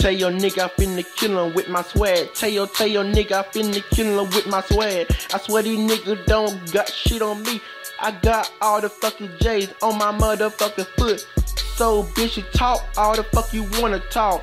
Tell your nigga I finna kill him with my swag. Tell your, tell your nigga I finna kill him with my swag. I swear these niggas don't got shit on me. I got all the fucking J's on my motherfucking foot. So bitch, you talk all the fuck you wanna talk.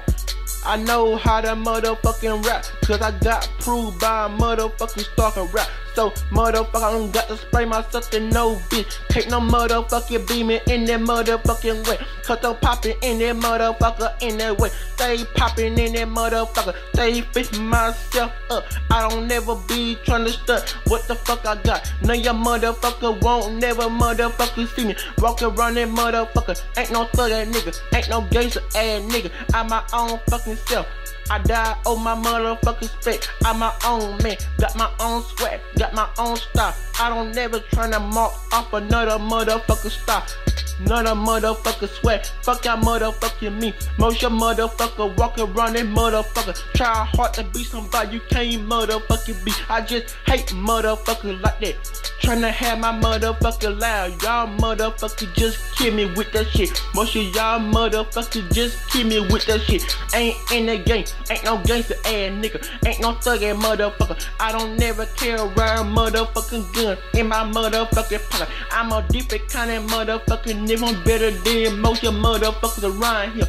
I know how to motherfucking rap, cause I got proved by a motherfucking stalker rap. So motherfucker, I don't got to spray myself to no bitch. Take no motherfucking beaming in that motherfucking way. Cause I'm popping in that motherfucker in that way. Stay popping in that motherfucker. Stay fixing myself up. I don't never be trying to stunt what the fuck I got. None your motherfucker won't never motherfucker see me. Walk around that motherfucker. Ain't no thug ass nigga. Ain't no gangster ass nigga. I'm my own fucking self. I die on my motherfucking spit. I'm my own man, got my own sweat, got my own style. I don't never tryna mark off another motherfucker style. Another motherfucker sweat. fuck y'all motherfucking me. Most your motherfucker walk around that motherfucker. Try hard to be somebody you can't motherfucking be. I just hate motherfuckers like that. Tryna have my motherfucker loud. Y'all motherfucker just kill me with that shit. Most of y'all motherfucker just kill me with that shit. Ain't in the game. Ain't no gangster ass nigga. Ain't no thug motherfucker. I don't never care around motherfucking gun in my motherfucking pocket. I'm a different kind of motherfucking nigga. I'm better than most of motherfuckers around here.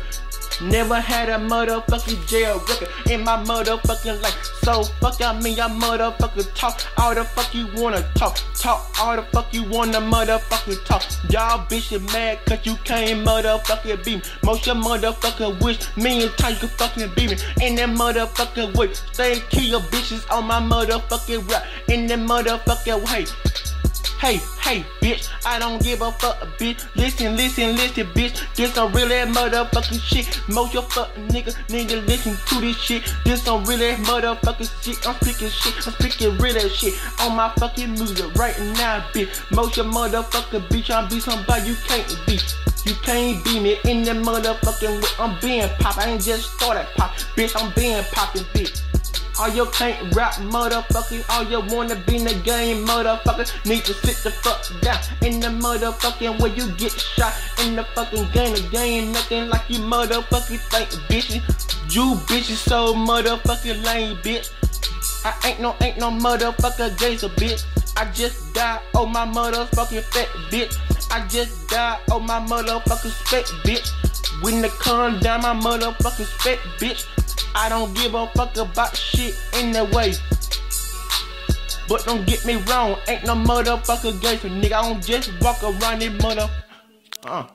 Never had a motherfucking jail record in my motherfucking life. So fuck I mean y'all talk all the fuck you wanna talk. Talk all the fuck you wanna motherfucking talk. Y'all bitches mad cause you can't motherfucking beat me. Most your motherfucking wish me and you fucking beat me. In that motherfucking way. Stay kill your bitches on my motherfucking rap. In that motherfucking way. Hey, hey, bitch, I don't give a fuck, bitch. Listen, listen, listen, bitch. This some really motherfucking shit. Most your fuck nigga, nigga, listen to this shit. This some really motherfucking shit. I'm speaking shit, I'm speaking real ass shit on my fucking music right now, bitch. Most your motherfucking bitch, I'm be somebody you can't be. You can't be me in the motherfucking way. I'm being pop. I ain't just started pop, bitch. I'm being poppin', bitch. All you can't rap, motherfucker. All you wanna be in the game, motherfucker. Need to sit the fuck down in the motherfucking where you get shot in the fucking game. The game nothing like you motherfucking think, bitch. You bitches so motherfucking lame, bitch. I ain't no, ain't no motherfucker gazer, bitch. I just died on oh, my motherfucking fat bitch. I just died on oh, my motherfucking spec, bitch. When the calm down my motherfucking spec, bitch. I don't give a fuck about shit anyway. But don't get me wrong, ain't no motherfucker so nigga, I don't just walk around this mother. Uh.